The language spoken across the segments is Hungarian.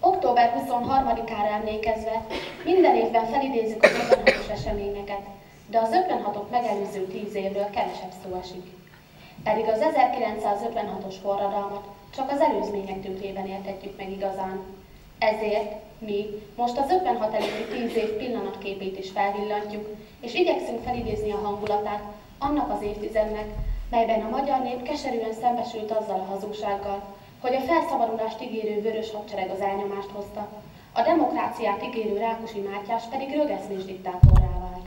Október 23-ára emlékezve minden évben felidézzük az 56-os eseményeket, de az 56-ot megelőző 10 évről kevesebb szó esik. Pedig az 1956-os forradalmat csak az előzmények tükrében értetjük meg igazán. Ezért mi most az 56 előtti 10 év pillanatképét is felvillantjuk, és igyekszünk felidézni a hangulatát annak az évtizednek, melyben a magyar nép keserűen szembesült azzal a hazugsággal, hogy a felszabadulást ígérő vörös hadsereg az elnyomást hozta, a demokráciát ígérő Rákosi Mátyás pedig rögeszmés diktátorrá vált.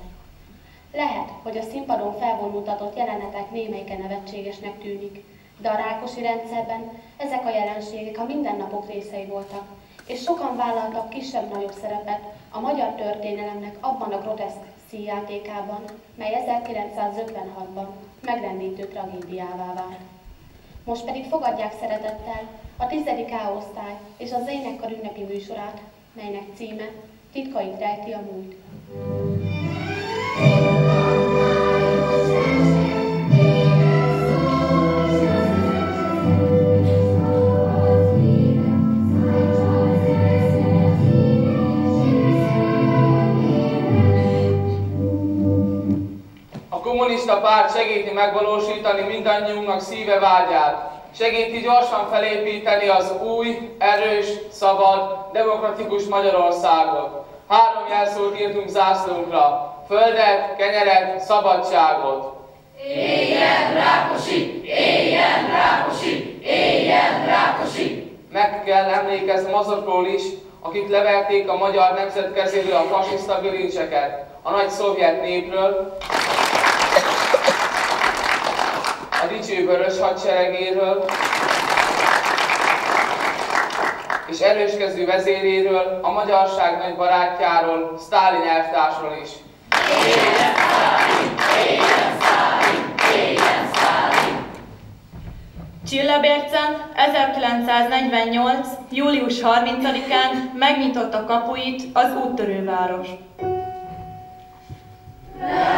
Lehet, hogy a színpadon felvonultatott jelenetek némelyike nevetségesnek tűnik, de a Rákosi rendszerben ezek a jelenségek a mindennapok részei voltak, és sokan vállaltak kisebb-nagyobb szerepet a magyar történelemnek abban a groteszk színjátékában, mely 1956-ban megrendítő tragédiává vált. Most pedig fogadják szeretettel a 10. A osztály és az énekkar ünnepi műsorát, melynek címe Titkait rejti a múlt. A kommunista párt segíti megvalósítani mindannyiunknak szíve vágyát. Segíti gyorsan felépíteni az új, erős, szabad, demokratikus Magyarországot. Három jelszót írtunk zászlónkra. Földet, kenyeret, szabadságot. Éljen Rákosi! Éljen Rákosi! Éljen Rákosi! Meg kell emlékeznem azokról is, akik leverték a magyar nemzet kezéből a fasiszta bilincseket, a nagy szovjet népről, a dicső vörös hadseregéről, és erőskező vezéréről, a magyarság nagy barátjáról, Sztálin elvtársról is. Sztálin! Csillebércen 1948. július 30-án megnyitotta kapuit az úttörőváros. Lent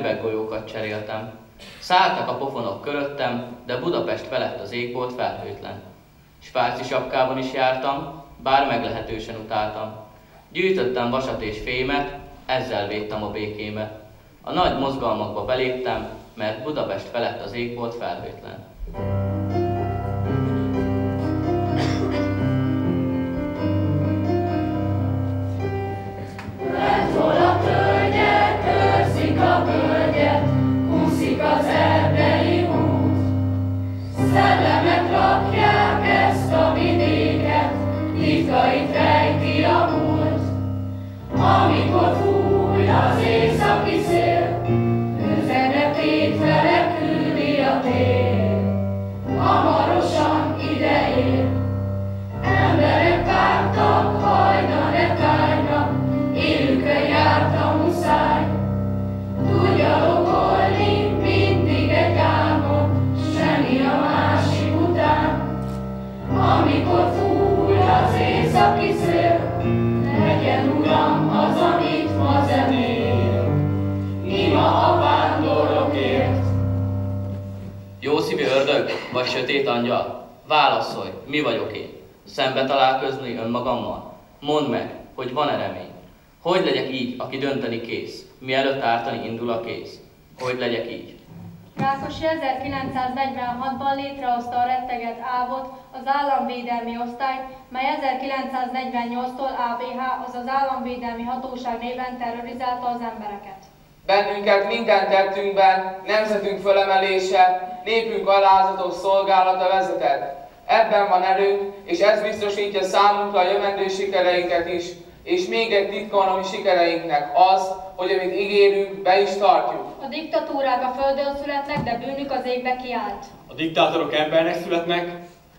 mert üveggolyókat cseréltem. Szálltak a pofonok köröttem, de Budapest felett az ég volt felhőtlen. Spárci sapkában is jártam, bár meglehetősen utáltam. Gyűjtöttem vasat és fémet, ezzel védtem a békémet. A nagy mozgalmakba beléptem, mert Budapest felett az ég volt felhőtlen. Amikor fúj az északi szél, üzenetét vele küldi a tél. Hamarosan ide ér, emberek vártak, hajdan-e tájnak, élükre járt a muszáj. Tudja logolni mindig egy álmot, semmi a másik után. Amikor fúj ördög, vagy sötét angyal? Válaszolj, mi vagyok én? Szembe találkozni önmagammal? Mondd meg, hogy van-e remény? Hogy legyek így, aki dönteni kész, mielőtt ártani indul a kész? Hogy legyek így? Rákosi 1946-ban létrehozta a retteget ávot, az államvédelmi osztályt, mely 1948-tól ABH, azaz Államvédelmi Hatóság néven terrorizálta az embereket. Bennünket minden tettünkben, nemzetünk fölemelése, népünk alázatos szolgálata vezetett. Ebben van erőnk, és ez biztosítja számunkra a jövendő sikereinket is, és még egy titka van a mi sikereinknek az, hogy amit ígérünk, be is tartjuk. A diktatúrák a földön születnek, de bűnük az égbe kiállt. A diktátorok embernek születnek,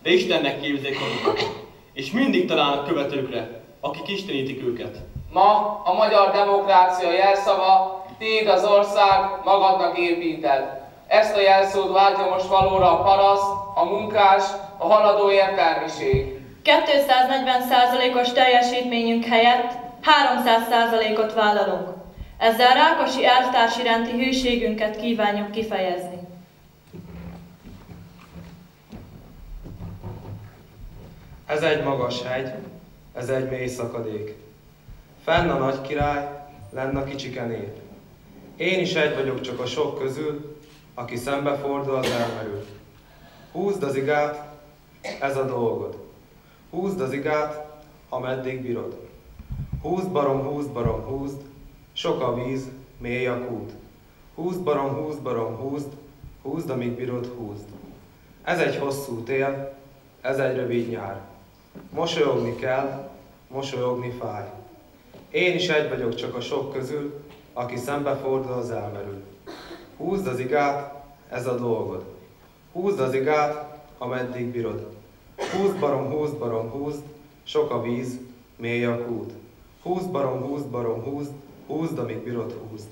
de Istennek képzik magukat. És mindig találnak követőkre, akik istenítik őket. Ma a magyar demokrácia jelszava, tiéd az ország, magadnak építed. Ezt a jelszót váltja most valóra a paraszt, a munkás, a haladó értelmiség. 240%-os teljesítményünk helyett 300%-ot vállalunk. Ezzel Rákosi elvtárs iránti hűségünket kívánjuk kifejezni. Ez egy magas hegy, ez egy mély szakadék. Fenn a nagy király, lenn a kicsike nép. Én is egy vagyok csak a sok közül, aki szembefordul, az elmerül. Húzd az igát, ez a dolgod. Húzd az igát, ameddig bírod. Húzd barom, húzd barom, húzd, sok a víz, mély a kút. Húzd barom, húzd barom, húzd, húzd, amíg bírod, húzd. Ez egy hosszú tél, ez egy rövid nyár. Mosolyogni kell, mosolyogni fáj. Én is egy vagyok csak a sok közül, aki szembefordul, az elmerül. Húzd az igát, ez a dolgod. Húzd az igát, ameddig bírod. Húzd barom, húzd barom, húzd, sok a víz, mély a kút. Húzd barom, húzd barom, húzd, húzd, amíg bírod, húzd.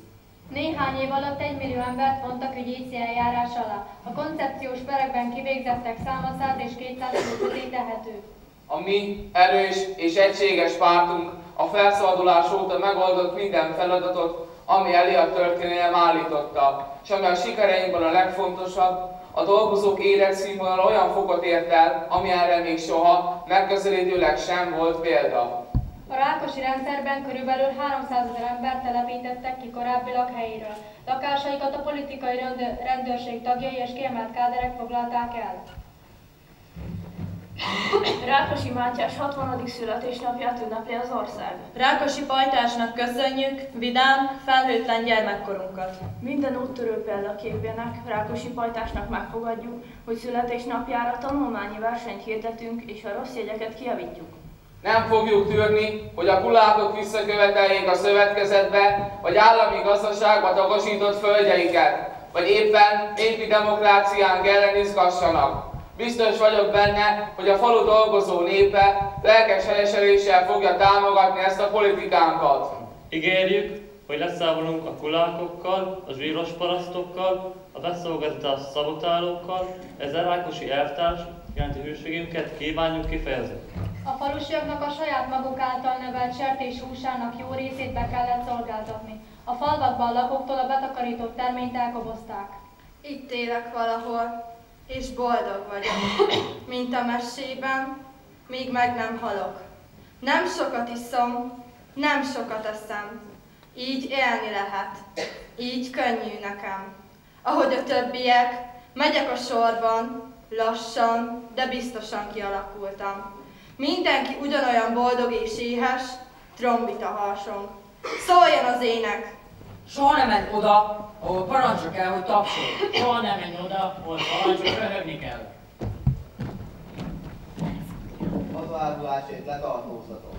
Néhány év alatt egy millió embert vontak ügyészi eljárás alá. A koncepciós perekben kivégzettek száma 100 és 200 fő közé tehető. A mi erős és egységes pártunk a felszabadulás óta megoldott minden feladatot, ami elé a történelem állította. Ami a sikereinkből a legfontosabb, a dolgozók életszínvonal olyan fokot ért el, ami még soha megközelítőleg sem volt példa. A Rákosi rendszerben körülbelül 300 ezer embert telepítettek ki korábbi lakhelyéről. Lakásaikat a politikai rendőr, rendőrség tagjai és kiemelt káderek foglalták el. Rákosi Mátyás 60. születésnapját ünnepli az ország. Rákosi pajtásnak köszönjük vidám, felhőtlen gyermekkorunkat. Minden úttörő példaképének Rákosi pajtásnak megfogadjuk, hogy születésnapjára tanulmányi versenyt hirdetünk és a rossz jegyeket kijavítjuk. Nem fogjuk tűrni, hogy a kulákok visszaköveteljék a szövetkezetbe, vagy állami gazdaságba tagosított földjeiket, vagy éppen népi demokrácián ellen izgassanak. Biztos vagyok benne, hogy a falu dolgozó népe lelkes helyeseléssel fogja támogatni ezt a politikánkat. Ígérjük, hogy leszámolunk a kulákokkal, a zsíros parasztokkal, a beszolgáltatás szabotálókkal, ezzel Rákosi elvtárs iránti hűségünket kívánjuk kifejezni. A falusiaknak a saját maguk által nevelt sertés húsának jó részét be kellett szolgáltatni. A falvakban lakóktól a betakarított terményt elkobozták. Itt élek valahol, és boldog vagyok, mint a mesében, míg meg nem halok. Nem sokat iszom, nem sokat eszem, így élni lehet, így könnyű nekem. Ahogy a többiek, megyek a sorban, lassan, de biztosan kialakultam. Mindenki ugyanolyan boldog és éhes, trombita harsong. Szóljon az ének! Soha nem menj oda, ahol parancsra kell, hogy tapsolj. Soha nem menj oda, ahol parancsra röhögni kell. Az áldulásért letartóztatom.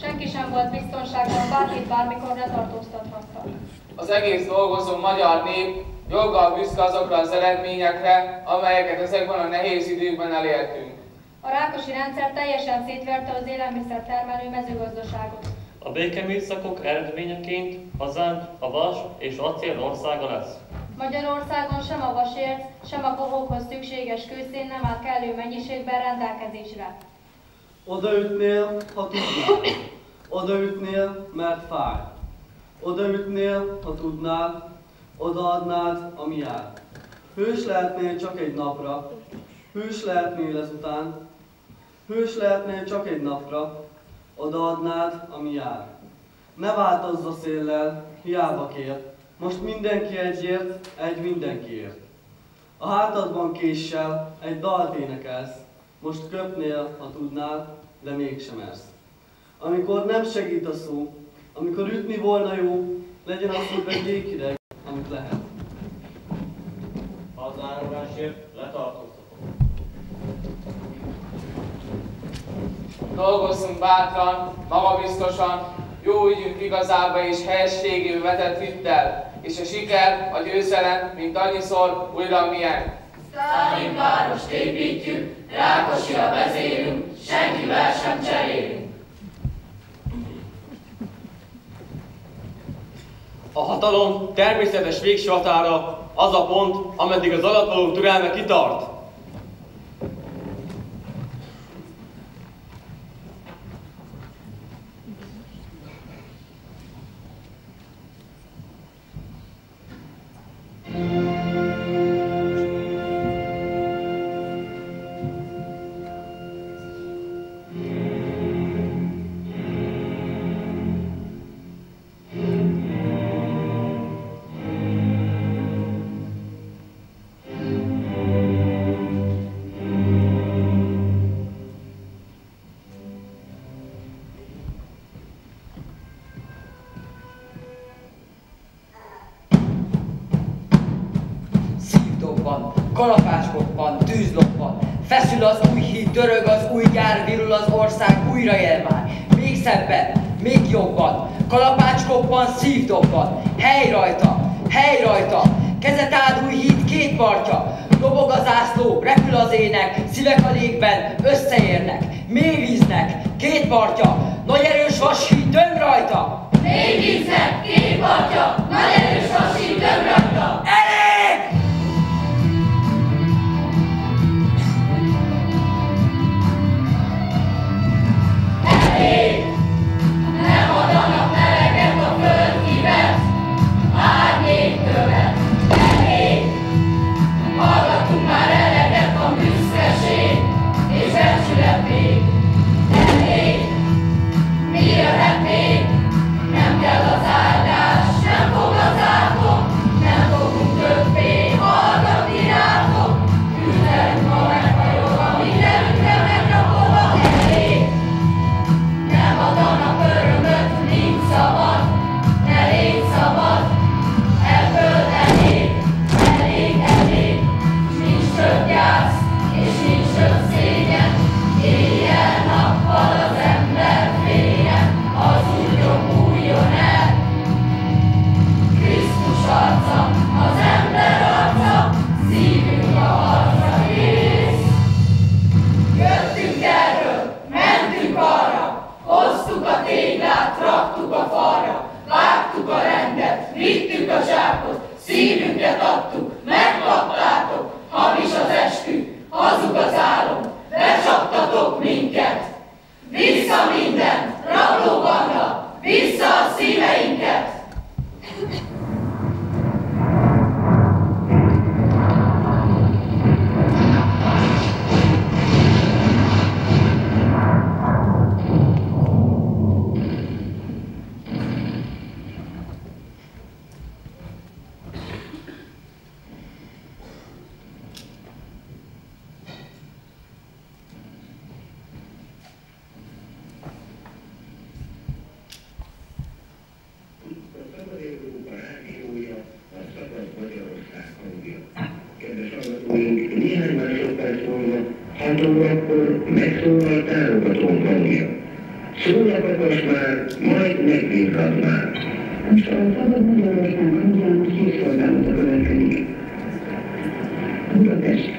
Senki sem volt biztonságban, bárkit bármikor letartóztathatta. Az egész dolgozó magyar nép joggal büszke azokra az eredményekre, amelyeket ezekben a nehéz időkben elértünk. A rákosi rendszer teljesen szétverte az élelmiszer termelő mezőgazdaságot. A békeműszakok eredményeként hazánk a vas és acél országa lesz. Magyarországon sem a vasért, sem a kohókhoz szükséges kőszén nem áll kellő mennyiségben rendelkezésre. Odaütnél, ha tudnál. Odaütnél, mert fáj. Odaütnél, ha tudnál, odaadnád, ami jár. Hős lehetnél csak egy napra, hős lehetnél ezután, hős lehetnél csak egy napra, odaadnád, ami jár. Ne változz a széllel, hiába kér, most mindenki egyért, egy mindenkiért. A hátadban késsel egy dalt énekelsz, most köpnél, ha tudnál, de mégsem ersz. Amikor nem segít a szó, amikor ütni volna jó, legyen a szívben jégideg, amit lehet. Hazárulásért letartóztatom. Dolgozzunk bátran, magabiztosan, jó ügyünk igazába és helyességébe vetett hittel, és a siker, a győzelem, mint annyiszor újra milyen. Szálin várost építjük, Rákosi a vezérünk, senkivel sem cserélünk. A hatalom természetes végső határa az a pont, ameddig az alattvaló türelme kitart. Szívdobban, kalapácskokban, tűzlopban, feszül az új híd, dörög az új gyár, virul az ország, újra él már. Még szebben, még jobban, kalapácskokban, szívdobban, hely rajta, hely rajta, kezet áld új híd két partja, dobog az ászló, repül az ének, szívek a légben összeérnek, mély víznek, két partja, nagy erős vashíd döng rajta. Mély víznek, két partja, nagy erős vasít dög rajta. Elég! Silium der hat órakor megszólal támogatónk hangja. Szóljatok most már, majd megbírhat már. Most a Szabad Magyarország hangján hírszolgálata következik. Budapest.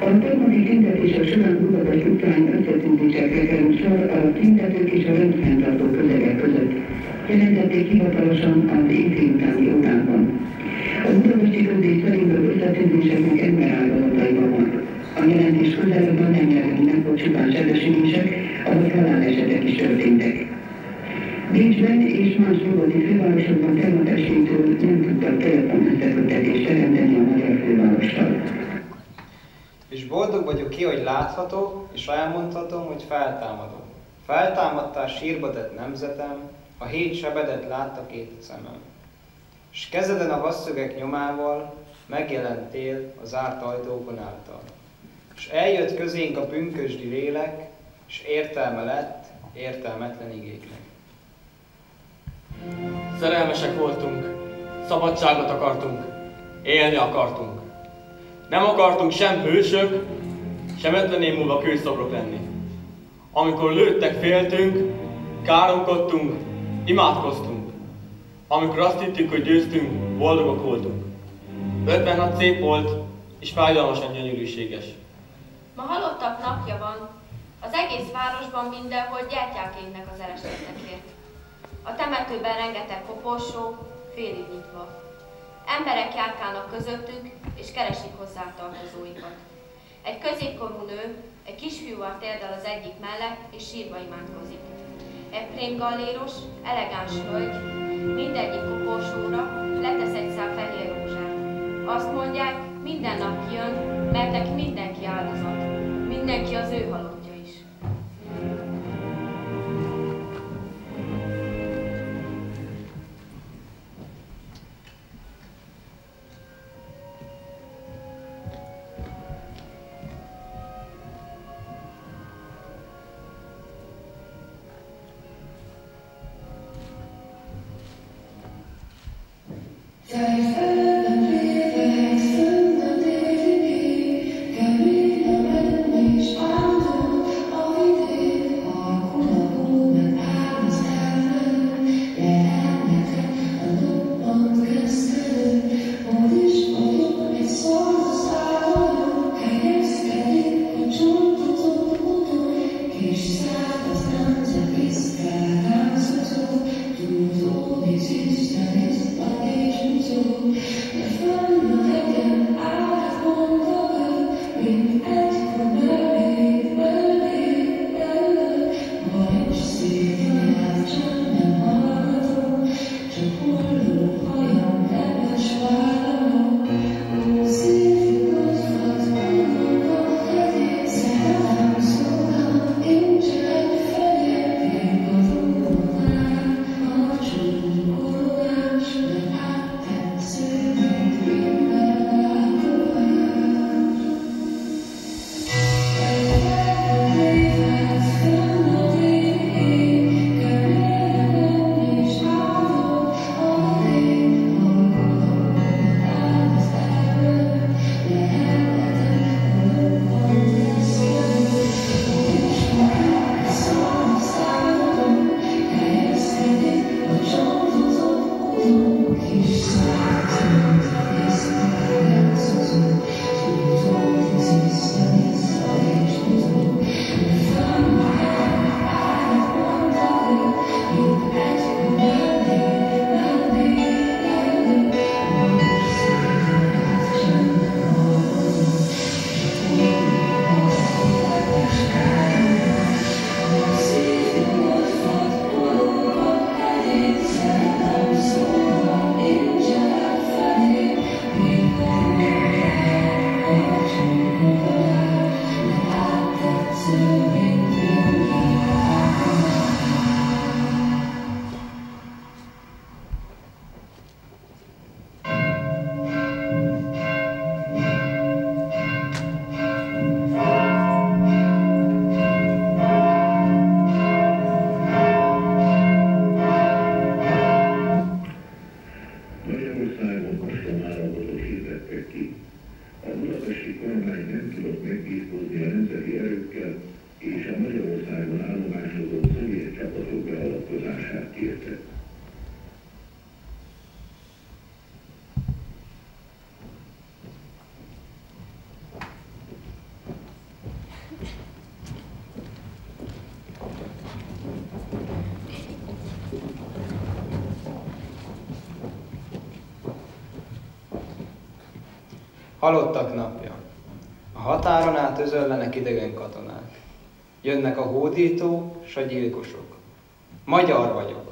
A tegnapi tüntetések során Budapest utcáin összetűzésekre került sor a tüntetők és a rendfenntartó közegek között. Jelentették hivatalosan az éjfél utáni órákban. A jelentés közelében nem jelölnek, hogy csupán sebesülések, ahogy halálesetek is történtek. Bécsben és más nyugati fővárosokban tegnap estétől nem tudtak telefon összeköttetést teremteni a magyar fővárossal. És boldog vagyok ki, hogy láthatok, és elmondhatom, hogy feltámadok. Feltámadtál sírba tett nemzetem, a hét sebedet látta két szemem. És kezeden a vasszögek nyomával megjelentél az zárt ajtókon által. És eljött közénk a pünkösdi lélek, és értelme lett értelmetlen igéknek. Szerelmesek voltunk, szabadságot akartunk, élni akartunk. Nem akartunk sem hősök, sem ötven év múlva kőszobrok lenni. Amikor lőttek, féltünk, káromkodtunk, imádkoztunk. Amikor azt hittük, hogy győztünk, boldogok voltunk. 56 szép volt, és fájdalmasan gyönyörűséges. Ma halottak napja van. Az egész városban mindenhol gyertyák égnek az elestettekért. A temetőben rengeteg koporsó, félig nyitva. Emberek járkálnak közöttük, és keresik hozzá tartozóikat. Egy középkorú nő egy kisfiúval térdel az egyik mellett, és sírva imádkozik. Egy prémgalléros, elegáns hölgy mindegyik koporsóra letesz egy szám fehér rózsát. Azt mondják, minden nap jön, mert neki mindenki áldozat. Mindenki az ő halottja Halottak napja. A határon át özöllenek idegen katonák. Jönnek a hódító s a gyilkosok. Magyar vagyok.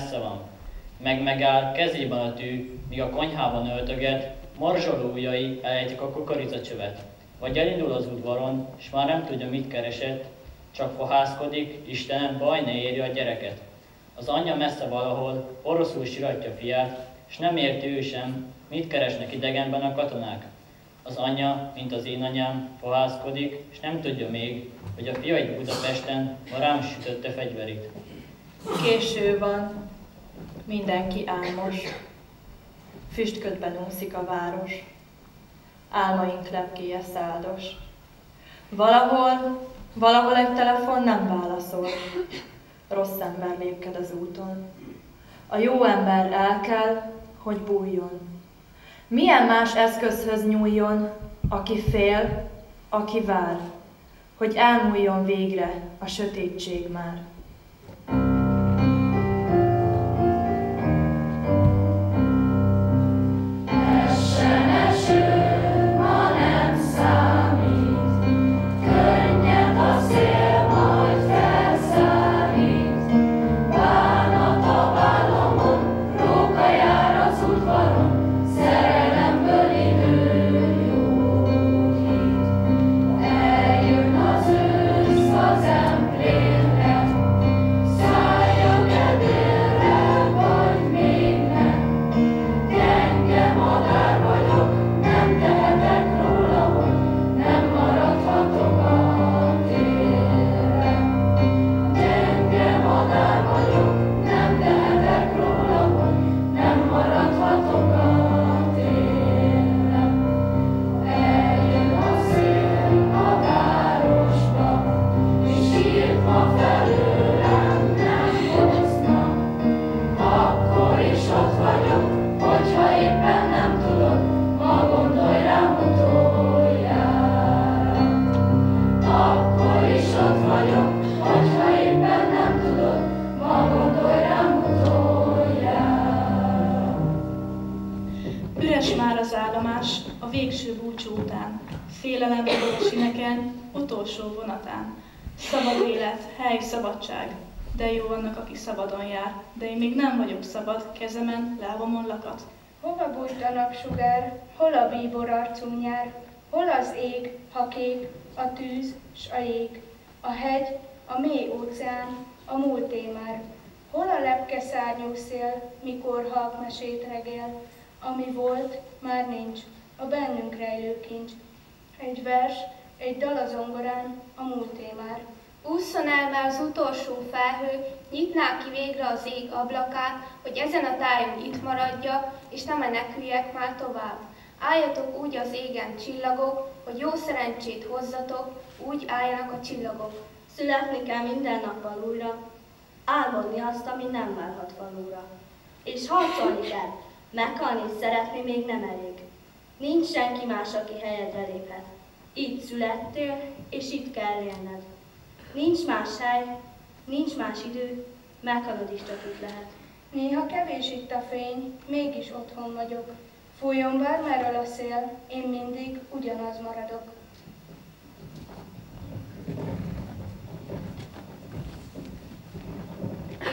Messze van. Meg megáll, kezében a tű, míg a konyhában öltöget, morzsoló ujjai elejtik a kukoricacsövet. Vagy elindul az udvaron, és már nem tudja, mit keresett, csak fohászkodik, Istenem, baj ne érje a gyereket. Az anyja messze valahol, oroszul siratja fiát, és nem érti ő sem, mit keresnek idegenben a katonák. Az anyja, mint az én anyám, fohászkodik, és nem tudja még, hogy a fia egy Budapesten ma rám sütötte fegyverét. Késő van, mindenki álmos. Füstködben úszik a város. Álmaink lepkéje száldos. Valahol, valahol egy telefon nem válaszol. Rossz ember lépked az úton. A jó ember el kell, hogy bújjon. Milyen más eszközhöz nyúljon, aki fél, aki vár, hogy elmúljon végre a sötétség már. És utolsó vonatán. Szabad élet, hely, szabadság, de jó annak, aki szabadon jár, de én még nem vagyok szabad, kezemen, lábamon lakat. Hova bújt a napsugár, hol a bíbor arcú nyár, hol az ég, ha kék, a tűz s a jég, a hegy, a mély óceán, a múlté már, hol a lepke szárnyú szél, mikor halk mesét regél, ami volt, már nincs, a bennünk rejlő kincs. Egy vers, egy dal a zongorán, a múlté már. Ússzon el már az utolsó felhő, nyitná ki végre az ég ablakát, hogy ezen a tájon itt maradja, és ne meneküljek már tovább. Álljatok úgy az égen csillagok, hogy jó szerencsét hozzatok, úgy álljanak a csillagok. Születni kell minden nappal újra, álmodni azt, ami nem várhat valóra. És harcolni kell, meghalni szeretni még nem elég. Nincs senki más, aki helyedre léphet. Itt születtél, és itt kell élned. Nincs más hely, nincs más idő, meghalod is csak itt lehet. Néha kevés itt a fény, mégis otthon vagyok. Fújjon bármerről a szél, én mindig ugyanaz maradok.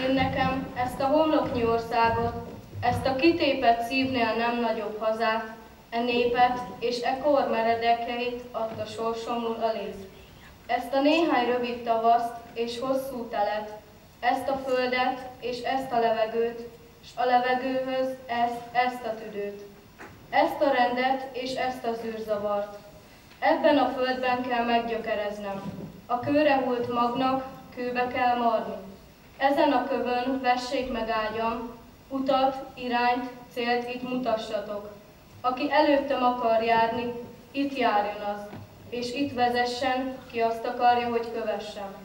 Én nekem ezt a homloknyi országot, ezt a kitépett szívnél nem nagyobb hazát, e népet és e kor meredekeit adta sorsomul a léz. Ezt a néhány rövid tavaszt és hosszú telet, ezt a földet és ezt a levegőt, s a levegőhöz ezt, ezt a tüdőt. Ezt a rendet és ezt az űrzavart. Ebben a földben kell meggyökereznem. A kőre hult magnak kőbe kell marni. Ezen a kövön vessék meg ágyam, utat, irányt, célt itt mutassatok. Aki előttem akar járni, itt járjon az. és itt vezessen, ki azt akarja, hogy kövessem.